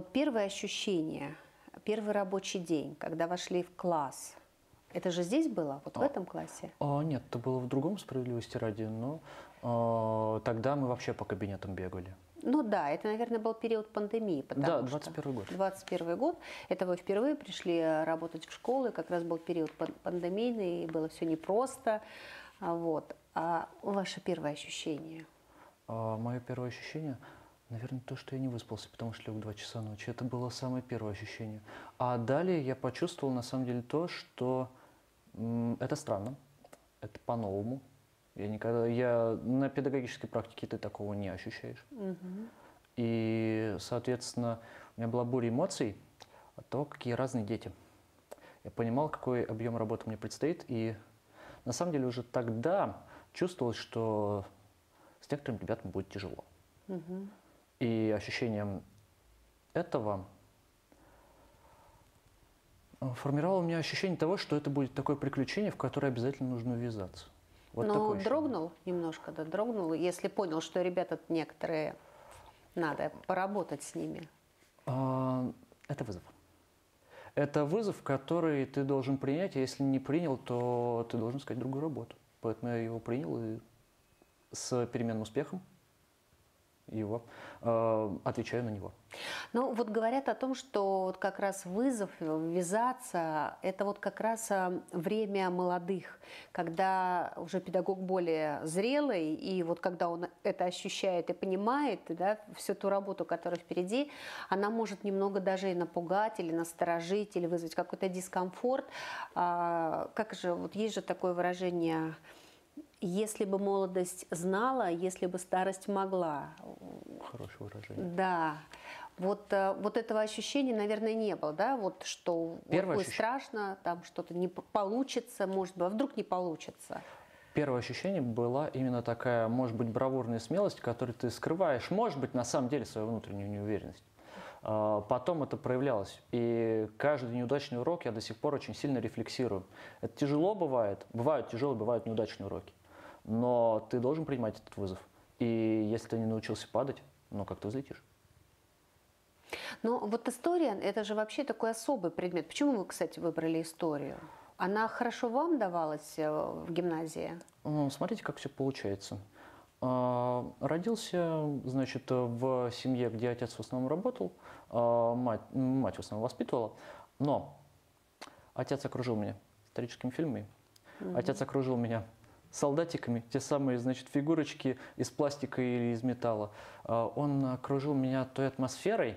Вот первое ощущение, первый рабочий день, когда вошли в класс, это же здесь было, вот в А. этом классе? А, нет, это было в другом справедливости ради, но а, тогда мы вообще по кабинетам бегали. Ну да, это, наверное, был период пандемии. Да, что 21 год. 21 год. Это вы впервые пришли э, работать в школу, и как раз был период пан- пандемийный, и было все непросто. А Вот. А ваше первое ощущение? А мое первое ощущение, наверное, то, что я не выспался, потому что лег в 2 часа ночи. Это было самое первое ощущение. А далее я почувствовал, на самом деле, то, что это странно, это по-новому. Я никогда, я на педагогической практике ты такого не ощущаешь. И, соответственно, у меня была буря эмоций от того, какие разные дети. Я понимал, какой объем работы мне предстоит, и на самом деле уже тогда чувствовалось, что с некоторыми ребятами будет тяжело. И ощущением этого э, формировало у меня ощущение того, что это будет такое приключение, в которое обязательно нужно ввязаться. Вот Но ощущение. дрогнул немножко, да, дрогнул, если понял, что ребята некоторые, надо поработать с ними. А, Это вызов. Это вызов, который ты должен принять, а если не принял, то ты должен искать другую работу. Поэтому я его принял и с переменным успехом его, э, отвечаю на него. Ну, вот говорят о том, что вот как раз вызов, ввязаться, это вот как раз а, время молодых, когда уже педагог более зрелый, и вот когда он это ощущает и понимает, да, всю ту работу, которая впереди, она может немного даже и напугать, или насторожить, или вызвать какой-то дискомфорт. А, как же, вот есть же такое выражение если бы молодость знала, если бы старость могла. Хорошее выражение. Да. Вот, э, вот этого ощущения, наверное, не было, да? Вот что Первое ощущ- страшно, там что-то не получится, может быть, а вдруг не получится. Первое ощущение была именно такая, может быть, бравурная смелость, которую ты скрываешь, может быть, на самом деле свою внутреннюю неуверенность. А, Потом это проявлялось. И каждый неудачный урок я до сих пор очень сильно рефлексирую. Это тяжело бывает. Бывают тяжелые, бывают неудачные уроки. Но ты должен принимать этот вызов. И если ты не научился падать, ну как ты взлетишь? Но вот история, это же вообще такой особый предмет. Почему вы, кстати, выбрали историю? Она хорошо вам давалась э, в гимназии? Ну, Смотрите, как все получается. А, Родился, значит, в семье, где отец в основном работал, а мать, мать в основном воспитывала, но отец окружил меня историческими фильмами, отец окружил меня солдатиками, те самые, значит, фигурочки из пластика или из металла. А, Он окружил меня той атмосферой,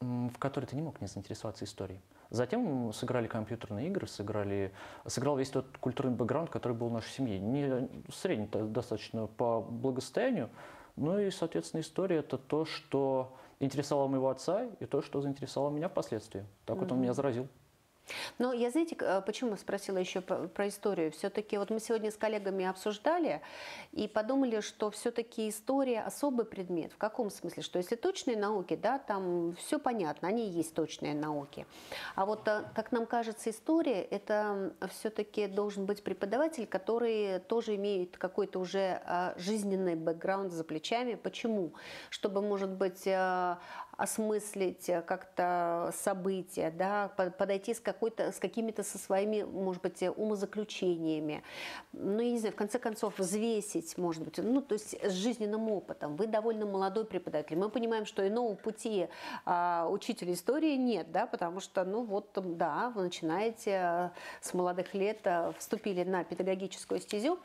в которой ты не мог не заинтересоваться историей. Затем сыграли компьютерные игры, сыграли, сыграл весь тот культурный бэкграунд, который был в нашей семье. Не средний то- достаточно по благосостоянию, ну и, соответственно, история – это то, что интересовало моего отца и то, что заинтересовало меня впоследствии. Так вот он меня заразил. Но я, знаете, э, почему спросила еще про, историю? Все-таки вот мы сегодня с коллегами обсуждали и подумали, что все-таки история особый предмет. В каком смысле? Что если точные науки, да, там все понятно, они и есть точные науки. А вот, э, как нам кажется, история – это все-таки должен быть преподаватель, который тоже имеет какой-то уже э, жизненный бэкграунд за плечами. Почему? Чтобы, может быть, осмыслить э, как-то события, да, по- подойти с, какой-то, с какими-то со своими, может быть, э, умозаключениями. Ну, я не знаю, в конце концов, взвесить, может быть, ну, то есть с жизненным опытом. Вы довольно молодой преподаватель. Мы понимаем, что иного пути а, учителя истории нет, да, потому что, ну, вот, да, вы начинаете э, с молодых лет, вступили на педагогическую стезю.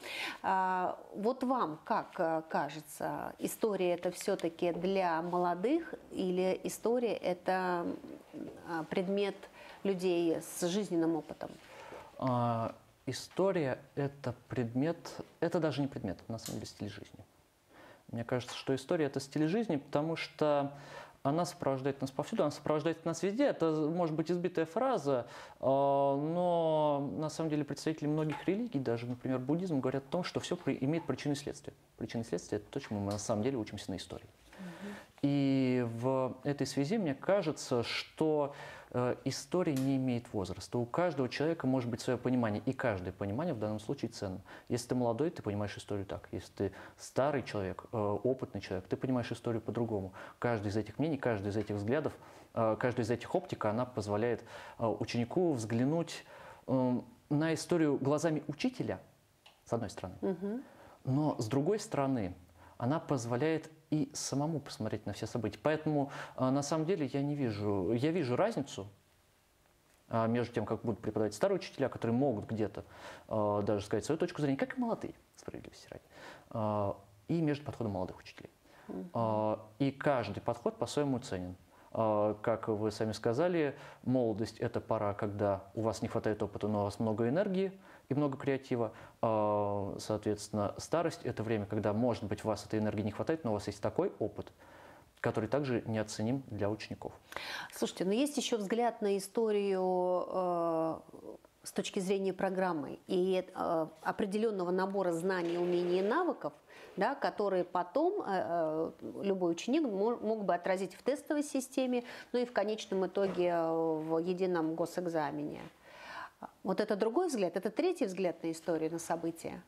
А, Вот вам, как кажется, история это все-таки для молодых или история это а, предмет людей с жизненным опытом? А, История – это предмет, это даже не предмет, на самом деле стиль жизни. Мне кажется, что история – это стиль жизни, потому что она сопровождает нас повсюду, она сопровождает нас везде. Это может быть избитая фраза, а, но на самом деле представители многих религий, даже, например, буддизм, говорят о том, что все имеет причину и следствие. Причины и следствие – это то, чему мы на самом деле учимся на истории. И в этой связи мне кажется, что э, история не имеет возраста. У каждого человека может быть свое понимание, и каждое понимание в данном случае ценно. Если ты молодой, ты понимаешь историю так. Если ты старый человек, э, опытный человек, ты понимаешь историю по-другому. Каждый из этих мнений, каждый из этих взглядов, э, каждая из этих оптик, она позволяет ученику взглянуть на историю глазами учителя, с одной стороны. Но с другой стороны, она позволяет и самому посмотреть на все события. Поэтому а, на самом деле я не вижу, я вижу разницу а, между тем, как будут преподавать старые учителя, которые могут где-то а, даже сказать свою точку зрения, как и молодые, справедливости ради, и между подходом молодых учителей. И каждый подход по-своему ценен. Как вы сами сказали, молодость – это пора, когда у вас не хватает опыта, но у вас много энергии и много креатива. А, Соответственно, старость – это время, когда, может быть, у вас этой энергии не хватает, но у вас есть такой опыт, который также неоценим для учеников. Слушайте, но есть еще взгляд на историю э, с точки зрения программы и э, определенного набора знаний, умений и навыков, да, которые потом э, любой ученик мо- мог бы отразить в тестовой системе, ну и в конечном итоге в едином госэкзамене. Вот это другой взгляд, это третий взгляд на историю, на события.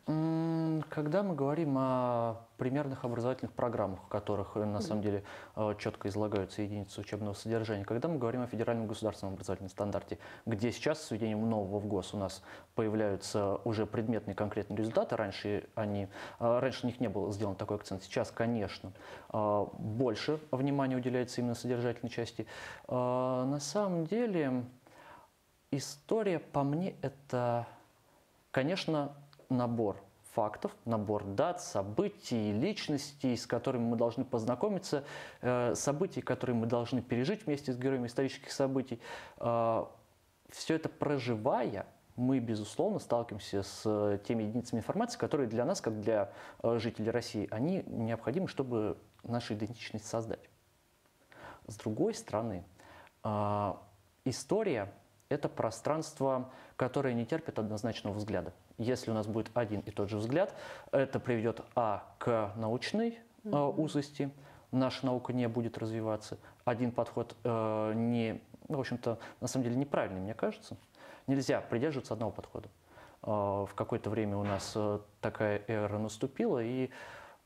Когда мы говорим о примерных образовательных программах, в которых э, на самом деле э, четко излагаются единицы учебного содержания, когда мы говорим о федеральном государственном образовательном стандарте, где сейчас с введением нового в ГОС у нас появляются уже предметные конкретные результаты, раньше, они, э, раньше на них не был сделан такой акцент, сейчас, конечно, больше внимания уделяется именно содержательной части. На самом деле история, по мне, это, конечно, набор фактов, набор дат, событий, личностей, с которыми мы должны познакомиться, э, событий, которые мы должны пережить вместе с героями исторических событий. Все это проживая, мы, безусловно, сталкиваемся с э, теми единицами информации, которые для нас, как для э, жителей России, они необходимы, чтобы нашу идентичность создать. С другой стороны, история – это пространство, которое не терпит однозначного взгляда. Если у нас будет один и тот же взгляд, это приведет а к научной а, узости, наша наука не будет развиваться. Один подход э, не, ну, в общем-то, на самом деле неправильный, мне кажется. Нельзя придерживаться одного подхода. Э, В какое-то время у нас э, такая эра наступила, и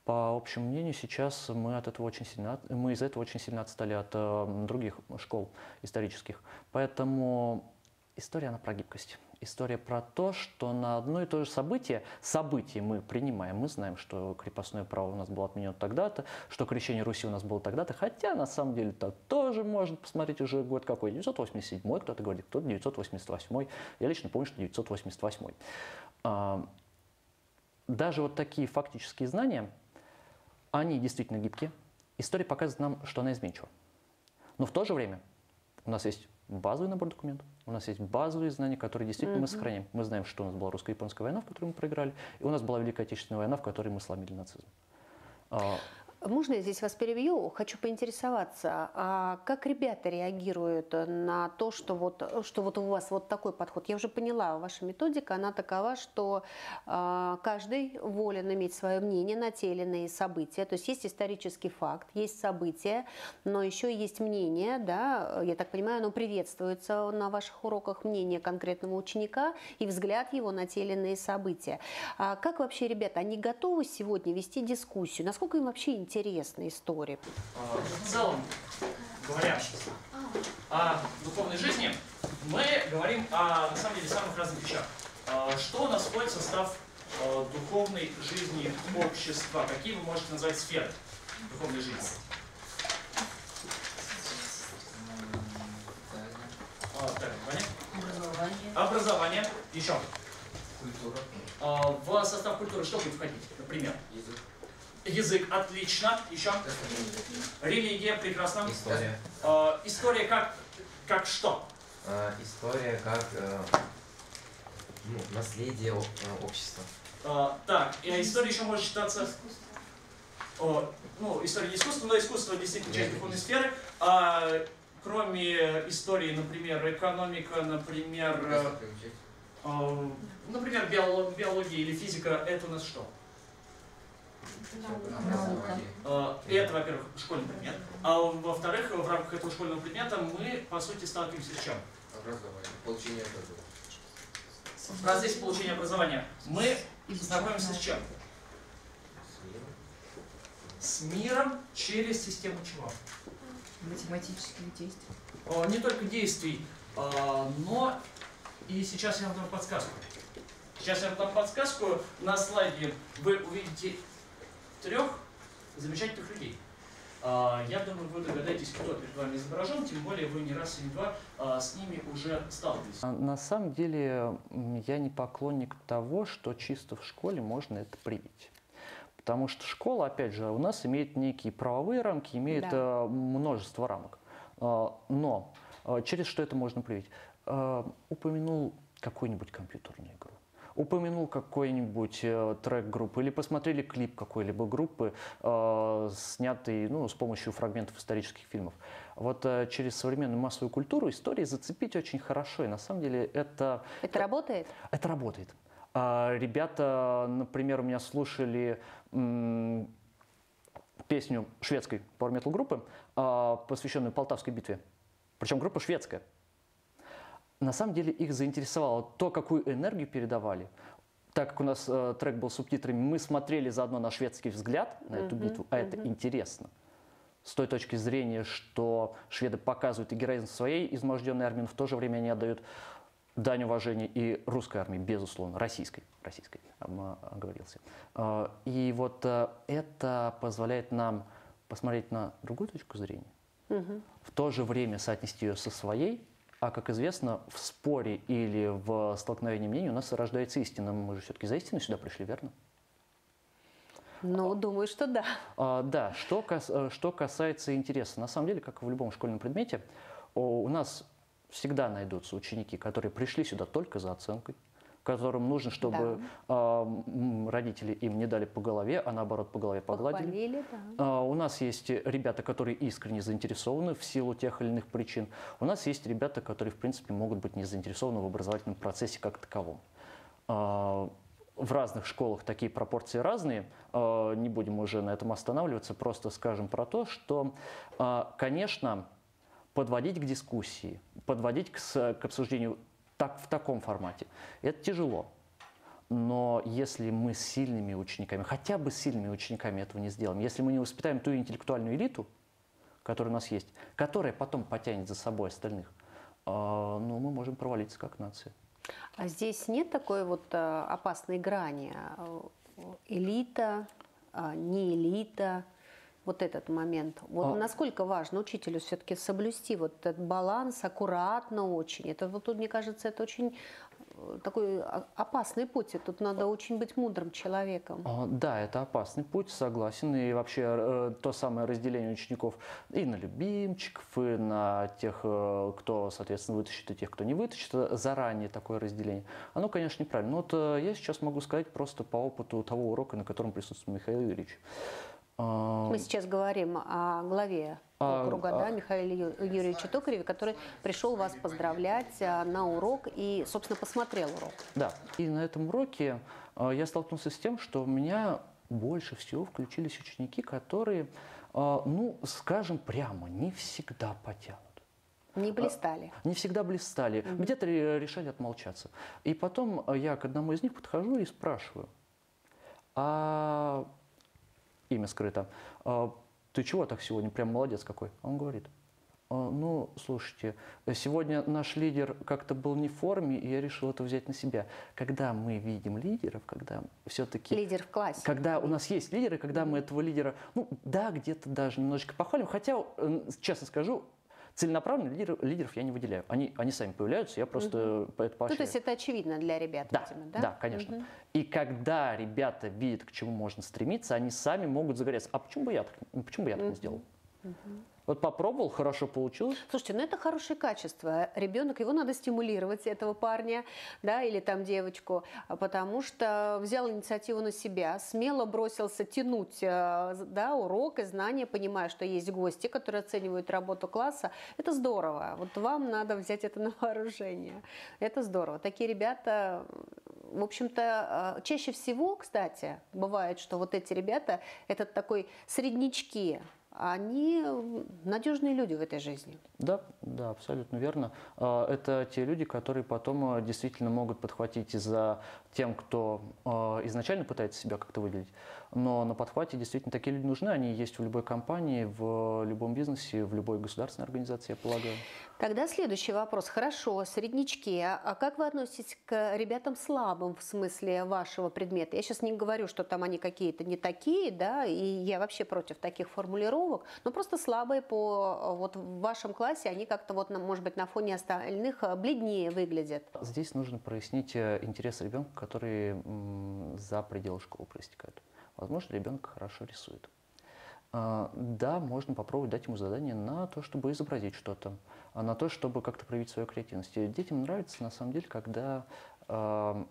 по общему мнению, сейчас мы от этого очень сильно, мы из этого очень сильно отстали от э, других школ исторических. Поэтому история она про гибкость. История про то, что на одно и то же событие, событие мы принимаем. Мы знаем, что крепостное право у нас было отменено тогда-то, что крещение Руси у нас было тогда-то, хотя на самом деле так тоже можно посмотреть уже год какой, 987 кто-то говорит, кто-то 988 Я лично помню, что 988 А, Даже вот такие фактические знания, они действительно гибкие. История показывает нам, что она изменчива. Но в то же время у нас есть базовый набор документов, у нас есть базовые знания, которые действительно мы сохраняем. Мы знаем, что у нас была русско-японская война, в которой мы проиграли, и у нас была Великая Отечественная война, в которой мы сломили нацизм. Можно я здесь вас перебью? Хочу поинтересоваться, а как ребята реагируют на то, что вот, что вот у вас вот такой подход? Я уже поняла, ваша методика, она такова, что а, каждый волен иметь свое мнение на те или иные события. То есть есть исторический факт, есть события, но еще есть мнение, да, я так понимаю, оно приветствуется на ваших уроках, мнение конкретного ученика и взгляд его на те или иные события. А как вообще, ребята, они готовы сегодня вести дискуссию? Насколько им вообще интересна история? А, В целом, говоря о духовной жизни, мы говорим о, на самом деле, самых разных вещах. А, Что у нас входит в состав а, духовной жизни общества? Какие вы можете назвать сферы духовной жизни? А, Так? Образование, Образование. Еще. культура, В состав культуры что будет входить, например? язык, Язык. Отлично. Еще. Религия. Прекрасно. история. А, История как, как что? А, История как э, ну, наследие э, общества. А, так, и история еще может считаться... О, ну, история не искусство, но искусство действительно часть духовной сферы. А, кроме истории, например, экономика, например, э, а, например, биолог- биология или физика, это у нас что? Э, Это, во-первых, школьный предмет. А во-вторых, в рамках этого школьного предмета мы, по сути, сталкиваемся с чем? Образование. Получение образования. В процессе получения образования мы знакомимся с чем? С миром через систему чего? математических действий. Э, Не только действий, э, но и сейчас я вам дам подсказку. Сейчас я вам дам подсказку. На слайде вы увидите трех замечательных людей. Э, Я думаю, вы догадаетесь, кто перед вами изображен, тем более вы не раз и не два э, с ними уже сталкивались. А На самом деле я не поклонник того, что чисто в школе можно это привить. Потому что школа, опять же, у нас имеет некие правовые рамки, имеет Да. множество рамок. А, Но а, через что это можно привить? А, Упомянул какую-нибудь компьютерную игру. Упомянул какой-нибудь э, трек группы или посмотрели клип какой-либо группы, э, снятый ну, с помощью фрагментов исторических фильмов. Вот э, через современную массовую культуру истории зацепить очень хорошо. И на самом деле это Это работает? это работает. А, Ребята, например, у меня слушали песню шведской power metal группы, а, посвященную Полтавской битве. Причем группа шведская. На самом деле их заинтересовало то, какую энергию передавали. Так как у нас э, трек был с субтитрами, мы смотрели заодно на шведский взгляд на эту битву, а это интересно. С той точки зрения, что шведы показывают и героизм своей изможденной армии, но в то же время они отдают дань уважения и русской армии, безусловно, российской, российской, м, оговорился. А, И вот э, это позволяет нам посмотреть на другую точку зрения, Мгм. в то же время соотнести ее со своей, а, как известно, в споре или в столкновении мнений у нас рождается истина. Мы же все-таки за истиной сюда пришли, верно? Ну, думаю, что да. А, да, что, кас- э, что касается интереса. На самом деле, как и в любом школьном предмете, у нас всегда найдутся ученики, которые пришли сюда только за оценкой, которым нужно, чтобы а, м, родители им не дали по голове, а наоборот по голове погладили. Похвалили, да. А, У нас есть ребята, которые искренне заинтересованы в силу тех или иных причин. У нас есть ребята, которые, в принципе, могут быть не заинтересованы в образовательном процессе как таковом. А, В разных школах такие пропорции разные. А, Не будем уже на этом останавливаться, просто скажем про то, что, конечно, подводить к дискуссии, подводить к, к обсуждению так, в таком формате, это тяжело. Но если мы с сильными учениками, хотя бы с сильными учениками этого не сделаем, если мы не воспитаем ту интеллектуальную элиту, которая у нас есть, которая потом потянет за собой остальных, а, ну, мы можем провалиться как нация. А здесь нет такой вот э, опасной грани? э, Элита, а, не элита, вот этот момент. Вот А- насколько важно учителю все-таки соблюсти вот этот баланс аккуратно очень. Это вот тут, мне кажется, это очень э, такой о- опасный путь. И Тут надо очень быть мудрым человеком. А, Да, это опасный путь, согласен. И вообще э, то самое разделение учеников и на любимчиков, и на тех, э, кто, соответственно, вытащит, и тех, кто не вытащит, заранее такое разделение. Оно, конечно, неправильно. Но вот я сейчас могу сказать просто по опыту того урока, на котором присутствует Михаил Юрьевич. А, Мы сейчас говорим о главе А, округа, а- да, Михаиле Ю- Юрьевиче Токареве, который пришел вас поздравлять а, на урок и, собственно, посмотрел урок. Да. И на этом уроке я столкнулся с тем, что у меня больше всего включились ученики, которые, ну, скажем прямо, не всегда потянут. Не блистали. Не всегда блистали, где-то ре- решали отмолчаться. И потом я к одному из них подхожу и спрашиваю, а имя скрыто, «А ты чего так сегодня, прям молодец какой? Он говорит, «А, ну, слушайте, сегодня наш лидер как-то был не в форме, и я решил это взять на себя. Когда мы видим лидеров, когда все-таки... Лидер в классе. Когда у нас есть лидеры, когда мы этого лидера, ну да, где-то даже немножечко похвалим, хотя, честно скажу, целенаправленно лидеров, лидеров я не выделяю. Они, они сами появляются, я просто по- это Ну, то поощряю. есть это очевидно для ребят, Да, видимо, да, да? конечно. Мгм. И когда ребята видят, к чему можно стремиться, они сами могут загореться. А почему бы я так, почему бы я так не сделал? Вот попробовал, хорошо получилось. Слушайте, ну это хорошее качество. Ребенок, его надо стимулировать, этого парня, да, или там девочку, а потому что взял инициативу на себя, смело бросился тянуть, э, да, урок и знания, понимая, что есть гости, которые оценивают работу класса. Это здорово. Вот вам надо взять это на вооружение. Это здорово. Такие ребята в общем-то, э, чаще всего, кстати, бывает, что вот эти ребята, это такой среднячки, они надежные люди в этой жизни. Да, да, абсолютно верно. А, Это те люди, которые потом а, действительно могут подхватить и за тем, кто а, изначально пытается себя как-то выделить. Но на подхвате действительно такие люди нужны. Они есть в любой компании, в любом бизнесе, в любой государственной организации, я полагаю. Тогда следующий вопрос. Хорошо, среднячки. А как вы относитесь к ребятам слабым в смысле вашего предмета? Я сейчас не говорю, что там они какие-то не такие, да, и я вообще против таких формулировок, но просто слабые по вот в вашем классе, они как-то вот, на- может быть, на фоне остальных э, бледнее выглядят. Здесь нужно прояснить э, интерес ребенка, который за пределы школы проистекает. Возможно, ребенок хорошо рисует. А, Да, можно попробовать дать ему задание на то, чтобы изобразить что-то, а на то, чтобы как-то проявить свою креативность. И детям нравится, на самом деле, когда а,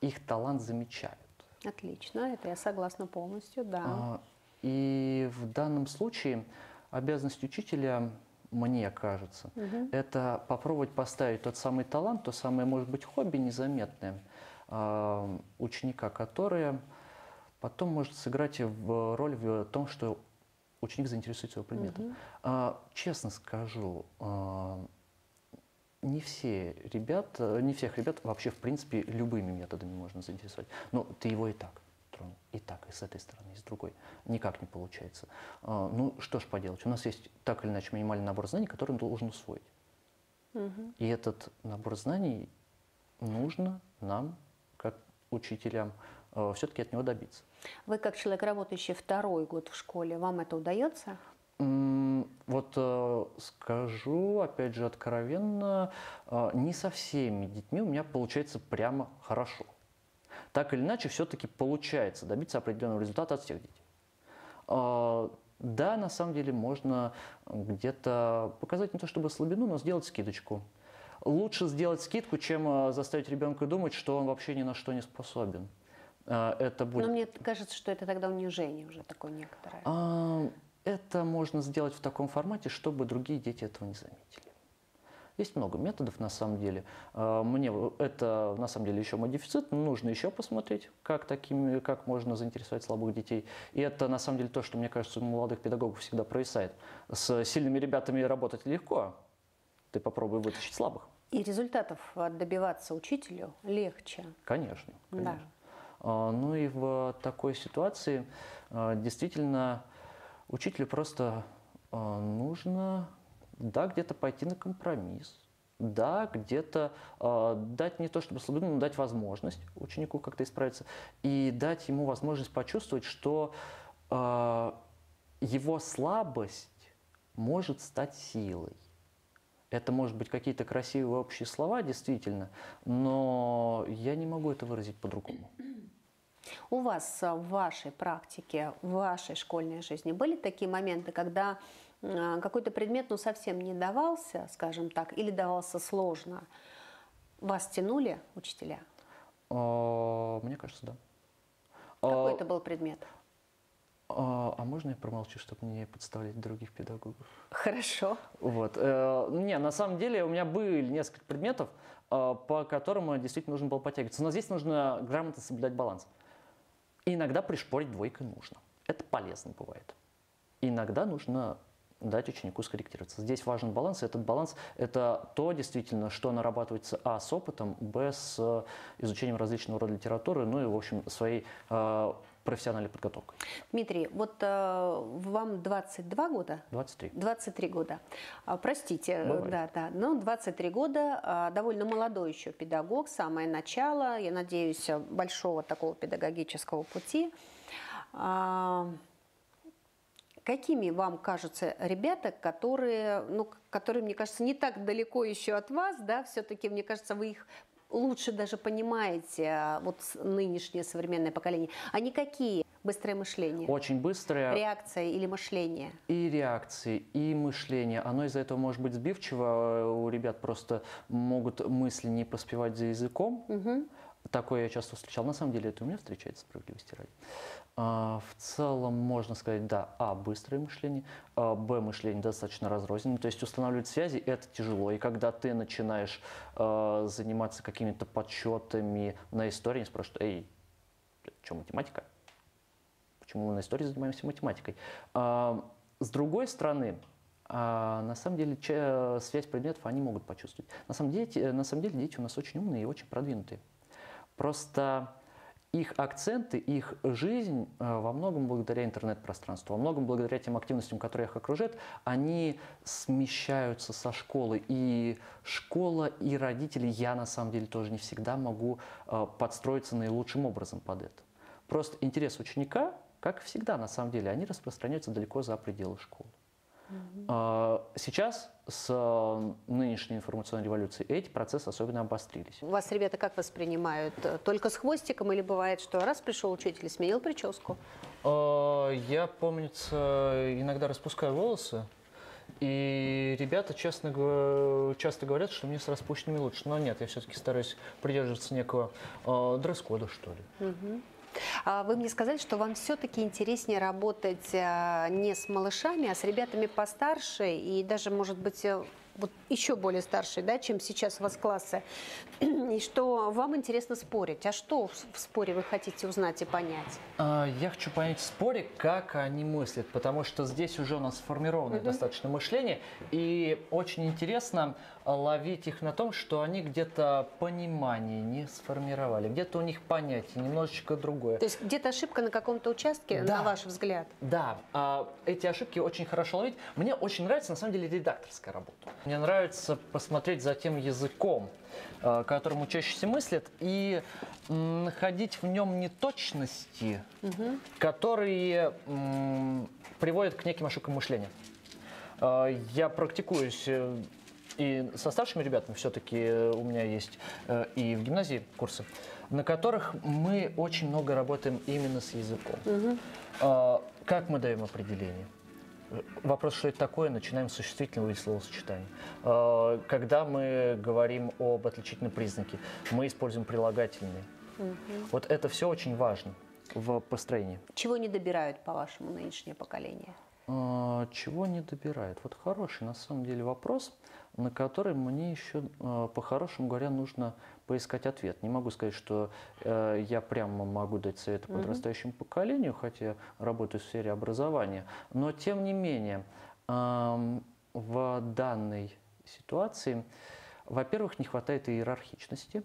их талант замечают. Отлично, это я согласна полностью, да. А, И в данном случае обязанность учителя, мне кажется, это попробовать поставить тот самый талант, то самое, может быть, хобби незаметное а, ученика, которое потом может сыграть в роль в том, что ученик заинтересуется его предметом. А, Честно скажу, а, не все ребята, не всех ребят вообще, в принципе, любыми методами можно заинтересовать. Но ты его и так тронул, и так, и с этой стороны, и с другой. Никак не получается. А, Ну, что ж поделать, у нас есть так или иначе минимальный набор знаний, который он должен усвоить. И этот набор знаний нужно нам, как учителям, все-таки от него добиться. Вы как человек, работающий второй год в школе, вам это удается? Вот э, скажу, опять же, откровенно, э, не со всеми детьми у меня получается прямо хорошо. Так или иначе, все-таки получается добиться определенного результата от всех детей. Э, Да, на самом деле можно где-то показать не то чтобы слабину, но сделать скидочку. Лучше сделать скидку, чем э, заставить ребенка думать, что он вообще ни на что не способен. Э, Это будет Но мне кажется, что это тогда унижение уже такое некоторое. а, Это можно сделать в таком формате, чтобы другие дети этого не заметили. Есть много методов на самом деле. А, Мне это на самом деле еще мой дефицит, но нужно еще посмотреть, как, такими, как можно заинтересовать слабых детей. И это на самом деле то, что, мне кажется, у молодых педагогов всегда провисает. С сильными ребятами работать легко. Ты попробуй вытащить слабых. И результатов добиваться учителю легче. Конечно. Да. конечно. А, Ну и в такой ситуации а, действительно учителю просто а, нужно, да, где-то пойти на компромисс, да, где-то а, дать не то чтобы слабину, но дать возможность ученику как-то исправиться и дать ему возможность почувствовать, что а, его слабость может стать силой. Это может быть какие-то красивые общие слова, действительно, но я не могу это выразить по-другому. У вас в вашей практике, в вашей школьной жизни были такие моменты, когда э, какой-то предмет ну, совсем не давался, скажем так, или давался сложно? Вас тянули учителя? А, Мне кажется, да. Какой А, это был предмет? А, а можно я промолчу, чтобы не подставлять других педагогов? Хорошо. Вот. э, Не, на самом деле у меня были несколько предметов, а, по которым э, действительно нужно было подтягиваться. Но здесь нужно грамотно соблюдать баланс. Иногда пришпорить двойкой нужно. Это полезно бывает. Иногда нужно дать ученику скорректироваться. Здесь важен баланс. и Этот баланс – это то, действительно, что нарабатывается, а, с опытом, б, с э, изучением различного рода литературы, ну и, в общем, своей профессиональной подготовкой. Дмитрий, вот э, вам 22 года? 23. 23 года. А, Простите, э, Бывает. да, да, но 23 года, а, довольно молодой еще педагог, самое начало, я надеюсь, э, большого такого педагогического пути. А, Какими вам кажутся ребята, которые, ну, которые, мне кажется, не так далеко еще от вас, да, все-таки, мне кажется, вы их лучше даже понимаете, а, вот нынешнее современное поколение. Они какие? Быстрое мышление, Очень быстрая реакция или мышление? и реакции, и мышление. Оно из-за этого может быть сбивчиво. э, У ребят просто могут мысли не поспевать за языком. Такое я часто встречал. На самом деле это у меня встречается, справедливости ради. А, В целом можно сказать, да, а, быстрое мышление, а, б, мышление достаточно разрозненное. То есть устанавливать связи – это тяжело. И когда ты начинаешь а, заниматься какими-то подсчетами на истории, они спрашивают, эй, что, математика? Почему мы на истории занимаемся математикой? А, С другой стороны, а, на самом деле связь предметов они могут почувствовать. На самом, деле, на самом деле дети у нас очень умные и очень продвинутые. Просто их акценты, их жизнь э, во многом благодаря интернет-пространству, во многом благодаря тем активностям, которые их окружают, они смещаются со школы. И школа, и родители, я на самом деле тоже не всегда могу э, подстроиться наилучшим образом под это. Просто интерес ученика, как всегда на самом деле, они распространяются далеко за пределы школы. А, Сейчас с э, нынешней информационной революцией эти процессы особенно обострились. У вас ребята как воспринимают? Э, Только с хвостиком или бывает, что раз пришел учитель и сменил прическу? А, Я, помнится, иногда распускаю волосы, и ребята, честно говоря, часто говорят, что мне с распущенными лучше. Но нет, я все-таки стараюсь придерживаться некого э, дресс-кода, что ли. А вы мне сказали, что вам все-таки интереснее работать а, не с малышами, а с ребятами постарше и даже, может быть, э, вот еще более старшие, да, чем сейчас у вас классы. И что вам интересно спорить. А что в споре вы хотите узнать и понять? А, Я хочу понять в споре, как они мыслят, потому что здесь уже у нас сформированное достаточно мышление, и очень интересно а, ловить их на том, что они где-то понимание не сформировали, где-то у них понятие немножечко другое. То есть где-то ошибка на каком-то участке, Да. на ваш взгляд? Да, а, эти ошибки очень хорошо ловить. Мне очень нравится, на самом деле, редакторская работа. Мне нравится посмотреть за тем языком, а, которым учащийся мыслит, и находить в нем неточности, которые м, приводят к неким ошибкам мышления. А, Я практикуюсь э, и со старшими ребятами все-таки у меня есть э, и в гимназии курсы, на которых мы очень много работаем именно с языком. А, Как мы даем определение? Э, Вопрос, что это такое, начинаем с существительного и словосочетания. А, Когда мы говорим об отличительном признаке, мы используем прилагательные. Вот это все очень важно в построении. Чего не добирают, по-вашему, нынешнее поколение? А, Чего не добирает? Вот хороший на самом деле вопрос, на который мне еще, а, по-хорошему говоря, нужно поискать ответ. Не могу сказать, что э, я прямо могу дать советы подрастающему поколению, хотя работаю в сфере образования. Но тем не менее, ам, в данной ситуации, во-первых, не хватает иерархичности,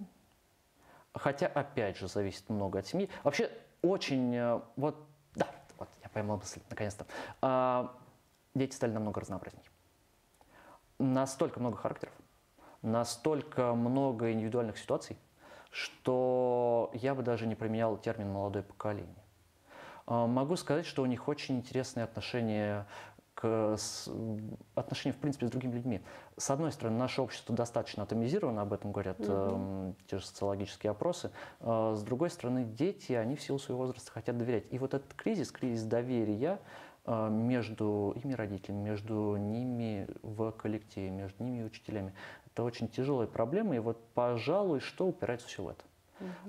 Хотя, опять же, зависит много от семьи. Вообще, очень, э, вот, да, вот, я поймал мысль, наконец-то. А, дети стали намного разнообразнее. Настолько много характеров, настолько много индивидуальных ситуаций, что я бы даже не применял термин «молодое поколение». А, Могу сказать, что у них очень интересные отношения к отношения, в принципе, с другими людьми. С одной стороны, наше общество достаточно атомизировано, об этом говорят эм, те же социологические опросы. А С другой стороны, дети, они в силу своего возраста хотят доверять. И вот этот кризис, кризис доверия э, между ими родителями, между ними в коллективе, между ними и учителями, это очень тяжелая проблема. И вот, пожалуй, что упирается все в это.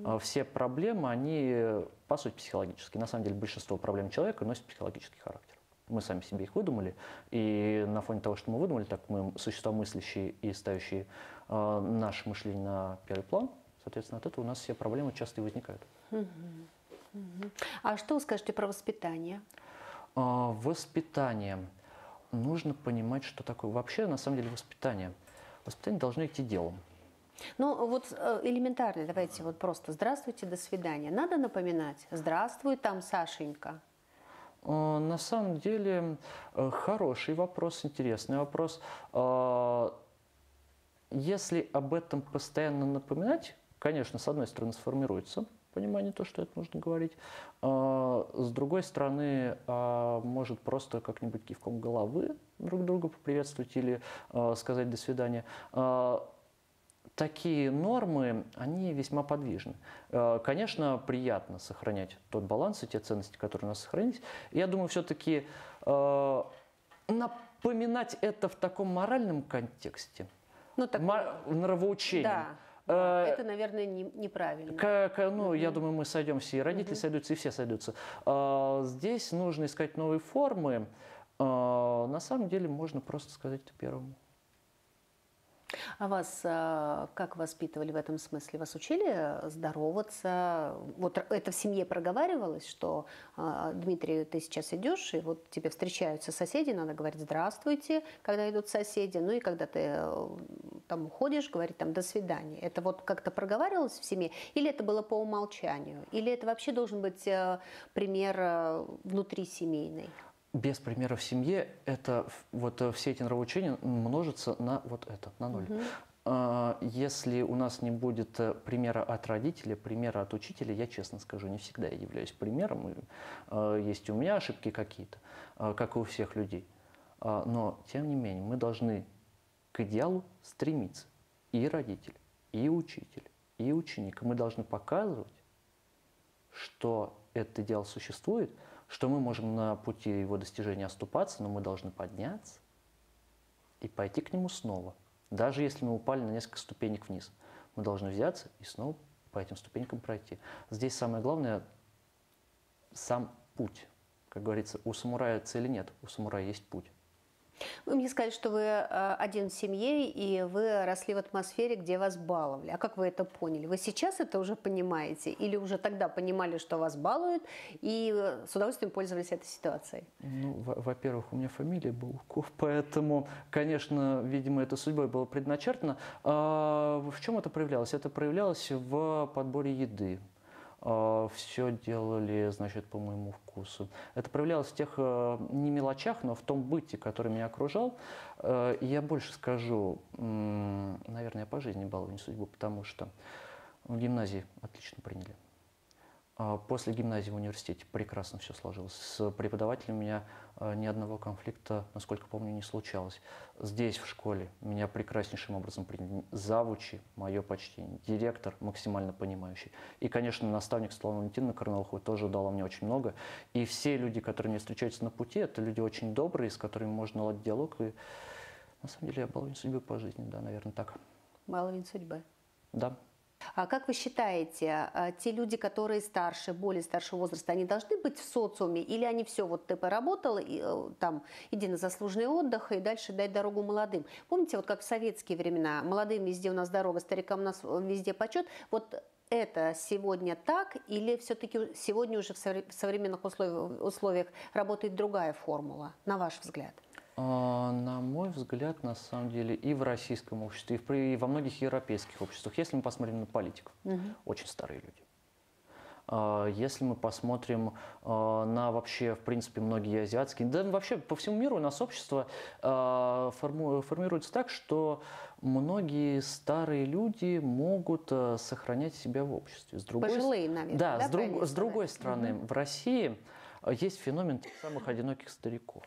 А Все проблемы, они, по сути, психологические. На самом деле, большинство проблем человека носит психологический характер. Мы сами себе их выдумали, и на фоне того, что мы выдумали, так мы существа мыслящие и ставящие э, наше мышление на первый план, соответственно, от этого у нас все проблемы часто и возникают. А что вы скажете про воспитание? А, Воспитание. Нужно понимать, что такое вообще, на самом деле, воспитание. Воспитание должно идти делом. Ну, вот э, элементарно, давайте вот просто «Здравствуйте, до свидания». Надо напоминать «Здравствуй, там Сашенька». А, На самом деле э, хороший вопрос, интересный вопрос. А, Если об этом постоянно напоминать, конечно, с одной стороны сформируется понимание то, что это нужно говорить, а с другой стороны, а, может просто как-нибудь кивком головы друг друга поприветствовать или а, сказать «до свидания». Такие нормы, они весьма подвижны. Конечно, приятно сохранять тот баланс и те ценности, которые у нас сохранились. Я думаю, все-таки напоминать это в таком моральном контексте, Ну, так, ма- нравоучением, да. Э, Это, наверное, не- неправильно. Ка- ка- ну, я думаю, мы сойдемся, и родители сойдутся, и все сойдутся. А, Здесь нужно искать новые формы. А, На самом деле можно просто сказать это первому. А вас а, как воспитывали в этом смысле? Вас учили здороваться? Вот это в семье проговаривалось, что а, Дмитрий, ты сейчас идешь, и вот тебе встречаются соседи, надо говорить здравствуйте, когда идут соседи, ну и когда ты э, там уходишь, говорить там до свидания. Это вот как-то проговаривалось в семье? Или это было по умолчанию? Или это вообще должен быть э, пример э, внутри семейный? Без примера в семье это вот э, все эти нравоучения множатся на вот это, на ноль. А, Если у нас не будет э, примера от родителя, примера от учителя, я честно скажу, не всегда я являюсь примером. э, Есть у меня ошибки какие-то, как и у всех людей. А, Но, тем не менее, мы должны к идеалу стремиться. И родитель, и учитель, и ученик. Мы должны показывать, что этот идеал существует, что мы можем на пути его достижения оступаться, но мы должны подняться и пойти к нему снова. Даже если мы упали на несколько ступенек вниз, мы должны взяться и снова по этим ступенькам пройти. Здесь самое главное – сам путь. Как говорится, у самурая цели нет, у самурая есть путь. Вы мне сказали, что вы э, один в семье, и вы росли в атмосфере, где вас баловали. А как вы это поняли? Вы сейчас это уже понимаете? Или уже тогда понимали, что вас балуют, и э, с удовольствием пользовались этой ситуацией? Ну, во- во-первых, у меня фамилия Балуков, поэтому, конечно, видимо, это судьбой было предначертано. А, в чем это проявлялось? Это проявлялось в подборе еды. Все делали, значит, по моему вкусу. Это проявлялось в тех э, не мелочах, но в том быте, который меня окружал. Э, я больше скажу, наверное, я по жизни балую не судьбу, потому что в гимназии отлично приняли. А После гимназии в университете прекрасно все сложилось. С преподавателем у меня а, ни одного конфликта, насколько помню, не случалось. Здесь, в школе, меня прекраснейшим образом приняли. Завучи, мое почтение, директор максимально понимающий. И, конечно, наставник Светлана Валентиновна Карнаухова тоже дала мне очень много. И все люди, которые мне встречаются на пути, это люди очень добрые, с которыми можно наладить диалог. И, на самом деле, я баловень судьбы по жизни, да, наверное, так. Баловень судьбы. Да. А как вы считаете, а, те люди, которые старше, более старшего возраста, они должны быть в социуме? Или они все, вот ты поработал, и, э, там, иди на заслуженный отдых и дальше дай дорогу молодым? Помните, вот как в советские времена, молодым везде у нас дорога, старикам у нас э, везде почет. Вот это сегодня так или все-таки сегодня уже в совре- в современных условиях, условиях работает другая формула, на ваш взгляд? А, На мой взгляд, на самом деле, и в российском обществе, и, в, и во многих европейских обществах, если мы посмотрим на политиков, очень старые люди. А, Если мы посмотрим а, на вообще, в принципе, многие азиатские, да вообще по всему миру у нас общество форму- формируется так, что многие старые люди могут сохранять себя в обществе. С другой Пожилые, наверное, Да, да, с, друг- с другой стороны, в России есть феномен самых одиноких стариков.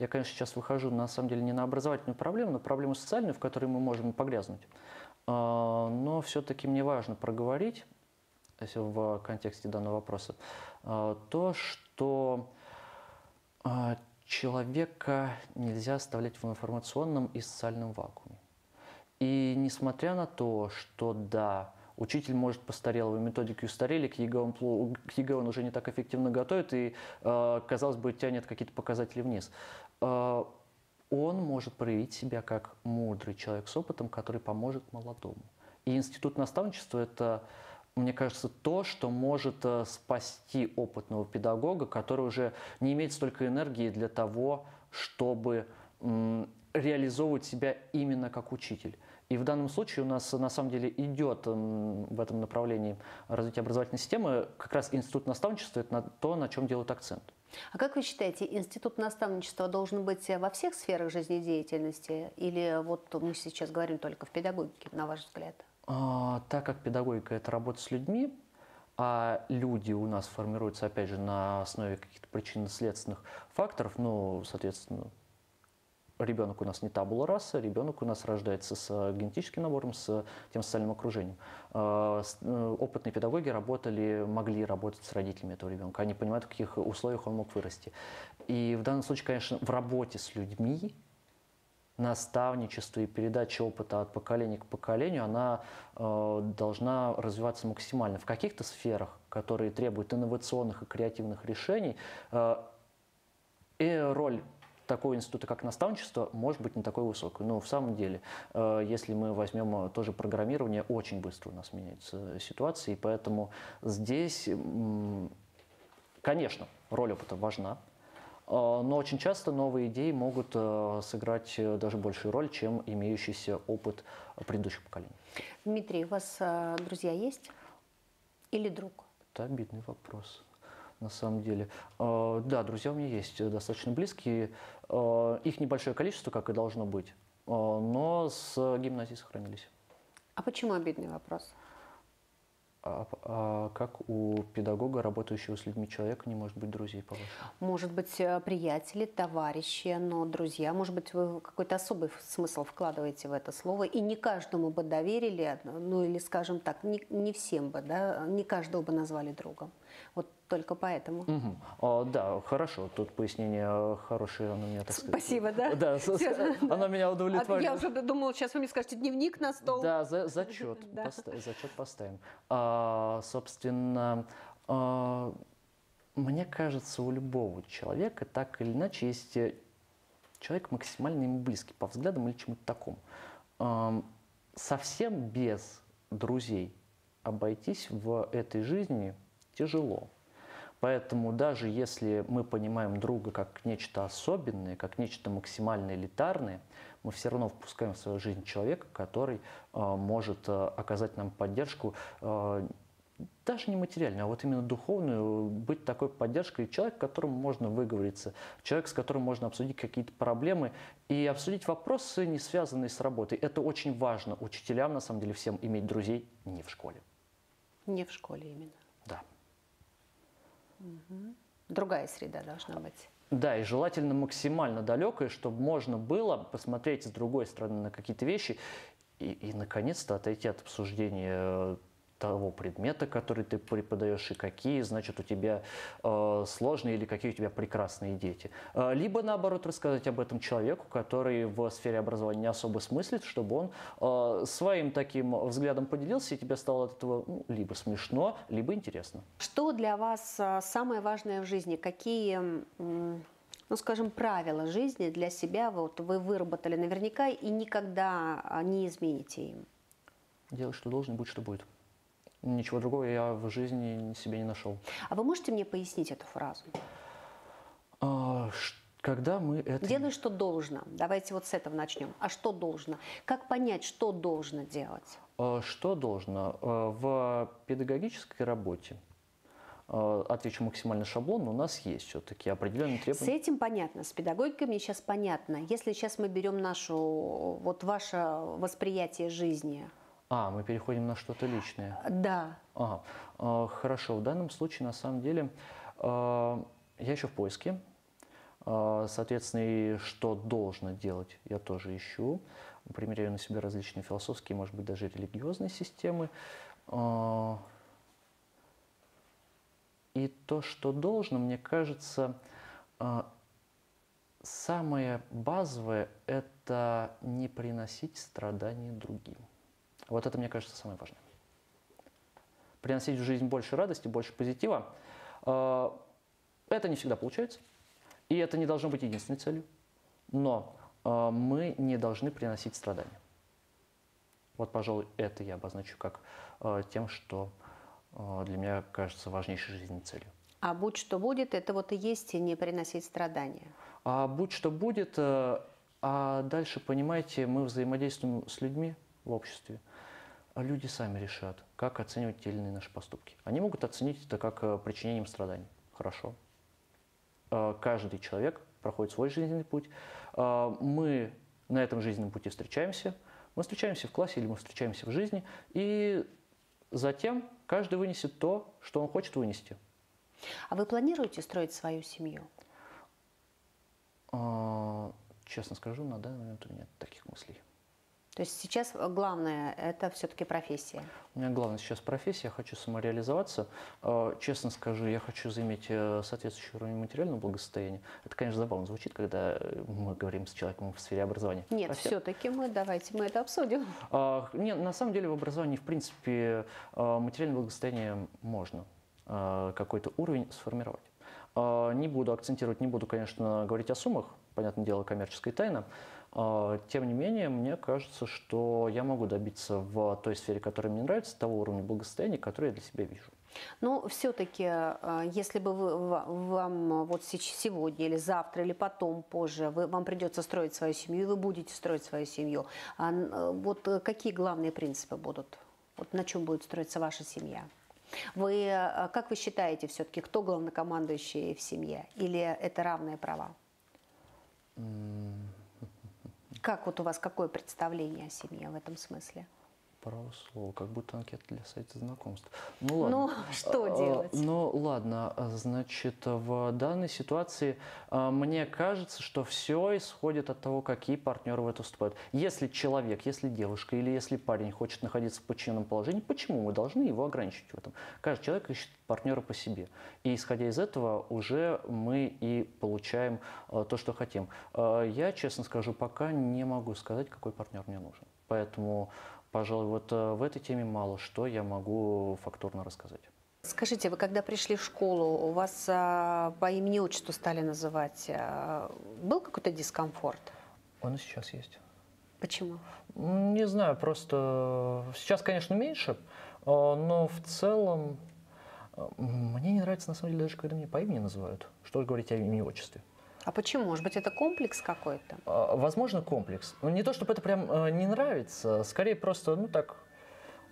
Я, конечно, сейчас выхожу, на самом деле, не на образовательную проблему, на проблему социальную, в которой мы можем погрязнуть. А, Но все-таки мне важно проговорить, если в контексте данного вопроса, а, то, что а, человека нельзя оставлять в информационном и социальном вакууме. И несмотря на то, что да, учитель может постарел, его методики устарели, к ЕГЭ он, к ЕГЭ он уже не так эффективно готовит и, казалось бы, тянет какие-то показатели вниз. Э, Он может проявить себя как мудрый человек с опытом, который поможет молодому. И институт наставничества – это, мне кажется, то, что может э, спасти опытного педагога, который уже не имеет столько энергии для того, чтобы реализовывать себя именно как учитель. И в данном случае у нас на самом деле идет в этом направлении развитие образовательной системы. Как раз институт наставничества – это то, на чем делают акцент. А как вы считаете, институт наставничества должен быть во всех сферах жизнедеятельности? Или вот мы сейчас говорим только в педагогике, на ваш взгляд? А, так как педагогика – это работа с людьми, а люди у нас формируются, опять же, на основе каких-то причинно-следственных факторов, ну, соответственно, ребенок у нас не табула раса, ребенок у нас рождается с э, генетическим набором, с тем социальным окружением. Э, Опытные педагоги работали, могли работать с родителями этого ребенка. Они понимают, в каких условиях он мог вырасти. И в данном случае, конечно, в работе с людьми наставничества и передача опыта от поколения к поколению, она э, должна развиваться максимально. В каких-то сферах, которые требуют инновационных и креативных решений, э, и роль такого института, как наставничество, может быть не такой высокой. Но в самом деле, э, если мы возьмем э, тоже программирование, очень быстро у нас меняется ситуация, и поэтому здесь, конечно, роль опыта важна, э, но очень часто новые идеи могут э, сыграть э, даже большую роль, чем имеющийся опыт предыдущих поколений. Дмитрий, у вас э, друзья есть? Или друг? Это обидный вопрос, на самом деле. Э, Да, друзья у меня есть, э, достаточно близкие. Э, Их небольшое количество, как и должно быть, но с гимназии сохранились. А почему обидный вопрос? А, а как у педагога, работающего с людьми человека, не может быть друзей, по-вашему? Может быть, приятели, товарищи, но друзья. Может быть, вы какой-то особый смысл вкладываете в это слово. И не каждому бы доверили, ну или, скажем так, не, не всем бы, да, не каждого бы назвали другом. Вот только поэтому. Мгм. А, да, хорошо. Тут пояснение э, хорошее, оно меня, так сказать... Спасибо, да? Да, Всё, оно меня А удовлетворило. я уже думала, сейчас вы мне скажете дневник на стол. Да, за, зачет. Да. поста- зачет поставим. А, собственно, а, мне кажется, у любого человека так или иначе есть э, человек максимально ему близкий по взглядам или чему-то такому. Ам, совсем без друзей обойтись в этой жизни тяжело. Поэтому даже если мы понимаем друга как нечто особенное, как нечто максимально элитарное, мы все равно впускаем в свою жизнь человека, который э, может э, оказать нам поддержку э, даже не материальную, а вот именно духовную, быть такой поддержкой, человек, к которому можно выговориться, человек, с которым можно обсудить какие-то проблемы и обсудить вопросы, не связанные с работой. Это очень важно учителям, на самом деле, всем иметь друзей не в школе. Не в школе именно. Другая среда должна быть. Да, и желательно максимально далекое, чтобы можно было посмотреть с другой стороны на какие-то вещи и, и наконец-то отойти от обсуждения э, того предмета, который ты преподаешь, и какие, значит, у тебя э, сложные или какие у тебя прекрасные дети. Э, либо, наоборот, рассказать об этом человеку, который в сфере образования не особо смыслит, чтобы он э, своим таким взглядом поделился, и тебе стало от этого ну, либо смешно, либо интересно. Что для вас а, самое важное в жизни? Какие, ну, скажем, правила жизни для себя вот вы выработали наверняка и никогда а, не измените им? Делай, что должен, будь, что будет. Ничего другого я в жизни себе не нашел. А вы можете мне пояснить эту фразу? А, когда мы это... Делай, что должно. Давайте вот с этого начнем. А что должно? Как понять, что должно делать? А, Что должно? А, В педагогической работе, а, отвечу максимально шаблонно, у нас есть все-таки определенные С требования. этим понятно, с педагогикой мне сейчас понятно. Если сейчас мы берем нашу, вот ваше восприятие жизни, А, мы переходим на что-то личное. да, Ага. А, Хорошо, в данном случае, на самом деле, а, я еще в поиске. А, Соответственно, и что должно делать, я тоже ищу. Примеряю на себя различные философские, может быть, даже религиозные системы. И то, что должно, мне кажется, самое базовое – это не приносить страдания другим. Вот это, мне кажется, самое важное приносить в жизнь больше радости, больше позитива. Э, Это не всегда получается, и это не должно быть единственной целью. Но э, мы не должны приносить страдания. Вот, пожалуй, это я обозначу как э, тем, что для меня кажется важнейшей жизненной целью. а будь что будет, это вот и есть не приносить страдания. А будь что будет, а дальше, понимаете, мы взаимодействуем с людьми в обществе. А люди сами решат, как оценивать те или иные наши поступки. Они могут оценить это как э, причинением страданий. Хорошо. Э, Каждый человек проходит свой жизненный путь. Э, Мы на этом жизненном пути встречаемся. Мы встречаемся в классе или мы встречаемся в жизни. И затем каждый вынесет то, что он хочет вынести. А вы планируете строить свою семью? Честно скажу, на данный момент у меня таких мыслей. То есть сейчас главное это все-таки профессия. У меня главное сейчас профессия, я хочу самореализоваться. Э, Честно скажу, я хочу заиметь э, соответствующий уровень материального благосостояния. Это, конечно, забавно звучит, когда э, мы говорим с человеком в сфере образования. Нет, Хотя- все-таки мы давайте мы это обсудим. А, Нет, на самом деле в образовании, в принципе, а, материальное благосостояние можно а, какой-то уровень сформировать. А, Не буду акцентировать, не буду, конечно, говорить о суммах, понятное дело, коммерческая тайна. А, Тем не менее, мне кажется, что я могу добиться в той сфере, которая мне нравится, того уровня благосостояния, который я для себя вижу. Но все-таки, если бы вы, ва- вам вот сегодня или завтра или потом позже вы, вам придется строить свою семью, и вы будете строить свою семью, а, э, вот э, какие главные принципы будут? Вот на чем будет строиться ваша семья? Вы, э, как вы считаете все-таки, кто главнокомандующий в семье? Или это равные права? Как вот у вас, какое представление о семье в этом смысле? Право слово, как будто анкета для сайта знакомств. Ну ладно. Ну, что А, делать? Ну ладно, а, значит, в данной ситуации а, мне кажется, что все исходит от того, какие партнеры в это вступают. Если человек, если девушка или если парень хочет находиться в подчиненном положении, почему мы должны его ограничить в этом? Каждый человек ищет партнера по себе. И исходя из этого уже мы и получаем то, что хотим. Я, честно скажу, пока не могу сказать, какой партнер мне нужен. Поэтому, пожалуй, вот э, в этой теме мало что я могу фактурно рассказать. Скажите, вы когда пришли в школу, у вас а, по имени отчеству стали называть, а, был какой-то дискомфорт? Он и сейчас есть. Почему? Не знаю, просто сейчас, конечно, меньше, э, но в целом э, мне не нравится, на самом деле, даже когда меня по имени называют. Что говорить о имени отчестве. А почему? Может быть, это комплекс какой-то? А, Возможно, комплекс. Но не то, чтобы это прям э, не нравится, скорее просто, ну так,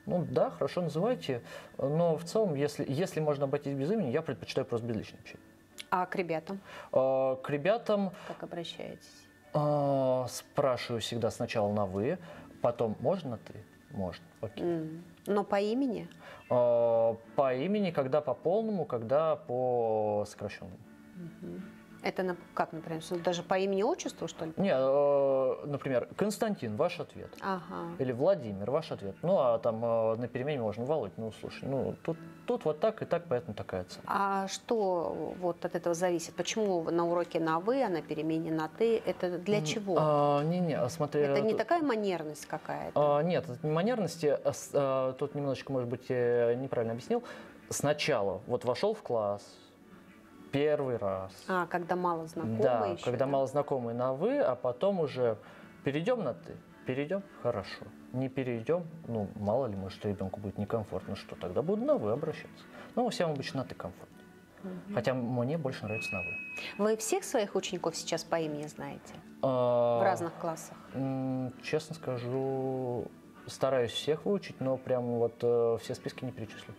ну да, хорошо, называйте, но в целом, если, если можно обойтись без имени, я предпочитаю просто безличное общение. А к ребятам А, К ребятам как обращаетесь? а, спрашиваю всегда сначала на «вы», потом «можно «ты»? Можно, окей. Но по имени? А, По имени, когда по полному, когда по сокращенному. Это на- как, например, даже по имени и отчеству, что ли? Не, э, например, Константин, ваш ответ. Ага. Или Владимир, ваш ответ. Ну, а там э, на перемене можно Володь, ну, слушай, ну, тут, тут вот так и так, поэтому такая цена. А что вот от этого зависит? Почему на уроке на «вы», а на перемене на «ты»? Это для чего? А, Не-не, смотри. Это не э, такая манерность какая-то? а, Нет, это не манерности, а а, тут немножечко, может быть, неправильно объяснил. Сначала вот вошел в класс, первый раз. А, когда мало знакомые Да, еще, когда да? мало знакомые на вы, а потом уже перейдем на ты. Перейдем? Хорошо. Не перейдем? Ну, мало ли, может, ребенку будет некомфортно. Что тогда буду на вы обращаться. Ну, всем обычно на ты комфортно. Хотя мне больше нравится на вы. Вы всех своих учеников сейчас по имени знаете? А, В разных классах? Честно скажу, стараюсь всех выучить, но прям вот э, все списки не перечислю.